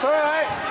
All right.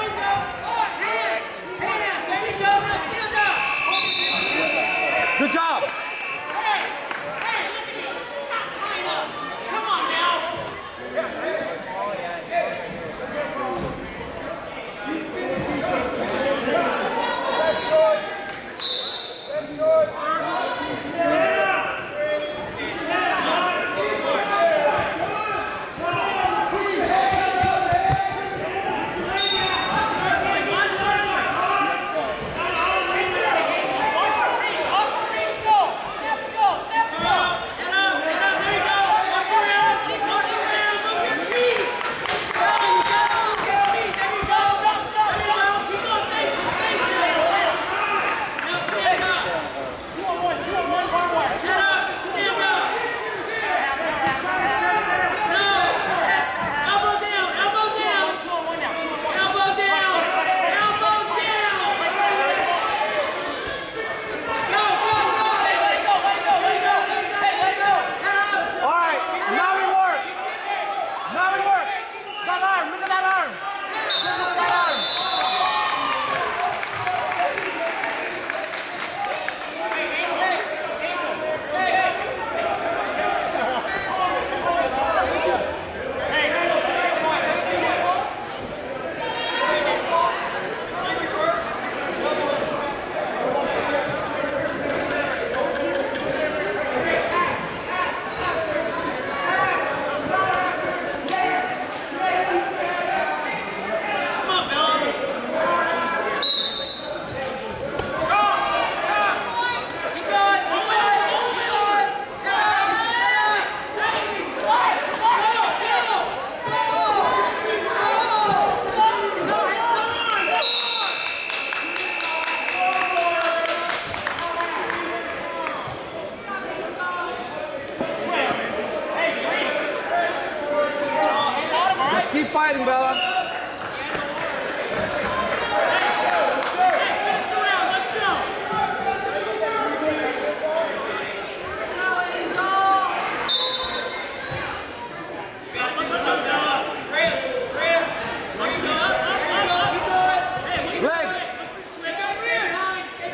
Keep fighting, Bella.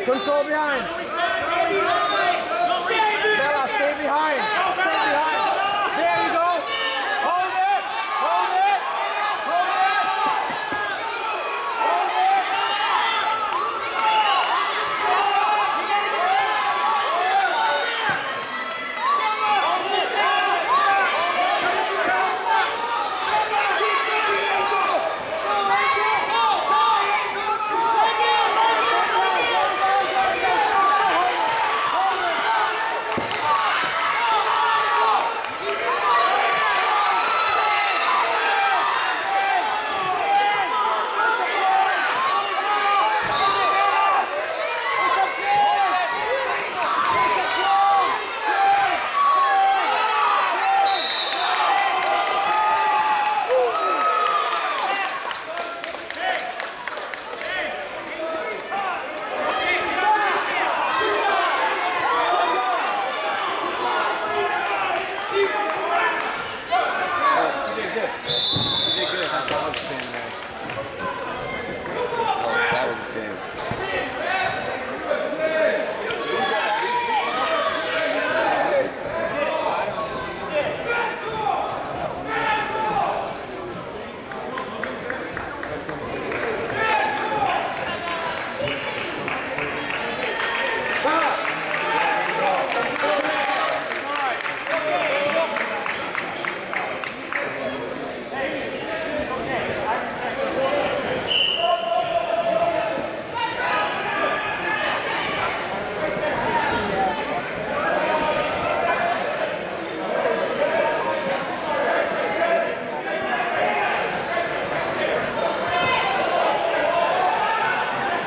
Control behind.